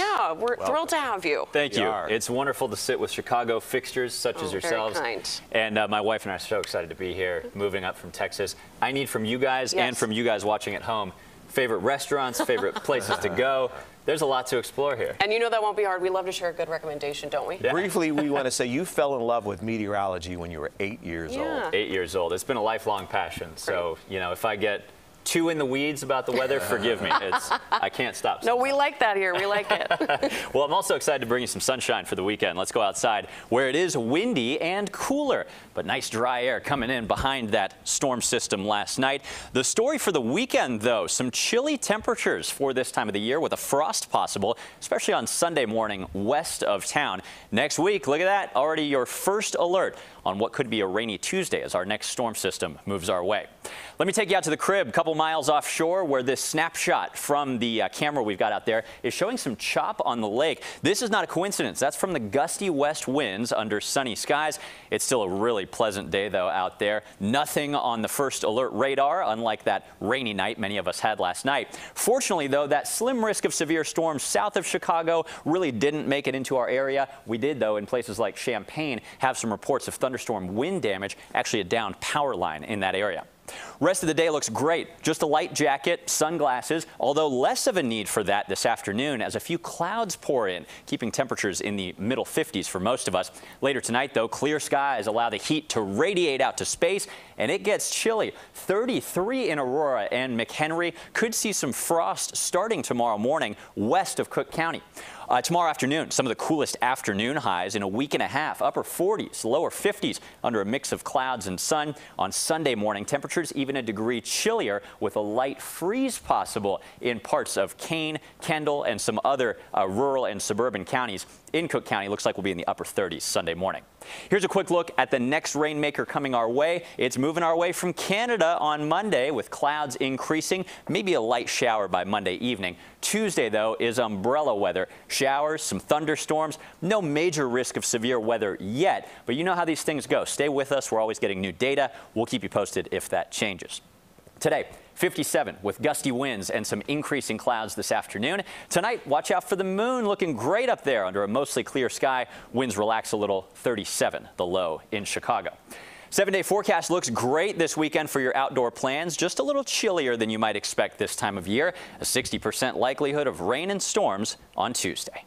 Yeah, we're Welcome. thrilled to have you. Thank We you. It's wonderful to sit with Chicago fixtures such Oh, as very yourselves. kind. And uh, my wife and I are so excited to be here, moving up from Texas. I need from you guys and from you guys watching at home favorite restaurants, favorite places to go. There's a lot to explore here. And you know that won't be hard. We love to share a good recommendation, don't we? Yeah. Briefly, we want to say you fell in love with meteorology when you were eight years Yeah. old. Eight years old. It's been a lifelong passion. So, you know, if I get too in the weeds about the weather, forgive me. It's, I can't stop. No, we like that here. We like it. Well, I'm also excited to bring you some sunshine for the weekend. Let's go outside where it is windy and cooler, but nice dry air coming in behind that storm system last night. The story for the weekend, though, some chilly temperatures for this time of the year with a frost possible, especially on Sunday morning west of town. Next week, look at that, already your first alert on what could be a rainy Tuesday as our next storm system moves our way. Let me take you out to the crib, a couple miles offshore, where this snapshot from the uh, camera we've got out there is showing some chop on the lake. This is not a coincidence. That's from the gusty west winds under sunny skies. It's still a really pleasant day, though, out there. Nothing on the first alert radar, unlike that rainy night many of us had last night. Fortunately, though, that slim risk of severe storms south of Chicago really didn't make it into our area. We did, though, in places like Champaign, have some reports of thunderstorm wind damage, actually a downed power line in that area. Rest of the day looks great. Just a light jacket, sunglasses, although less of a need for that this afternoon as a few clouds pour in, keeping temperatures in the middle 50s for most of us. Later tonight, though, clear skies allow the heat to radiate out to space, and it gets chilly. 33 in Aurora and McHenry could see some frost starting tomorrow morning west of Cook County. Uh, tomorrow afternoon, some of the coolest afternoon highs in a week and a half, upper 40s, lower 50s under a mix of clouds and sun. On Sunday morning, temperatures even a degree chillier with a light freeze possible in parts of Kane, Kendall, and some other uh, rural and suburban counties. In Cook County, looks like we'll be in the upper 30s Sunday morning. Here's a quick look at the next rainmaker coming our way. It's moving our way from Canada on Monday with clouds increasing, maybe a light shower by Monday evening. Tuesday, though, is umbrella weather. Showers, some thunderstorms, no major risk of severe weather yet, but you know how these things go. Stay with us. We're always getting new data. We'll keep you posted if that changes. Today, 57 with gusty winds and some increasing clouds this afternoon. Tonight, watch out for the moon looking great up there under a mostly clear sky. Winds relax a little, 37 the low in Chicago. Seven day forecast looks great this weekend for your outdoor plans, just a little chillier than you might expect this time of year. A 60% likelihood of rain and storms on Tuesday.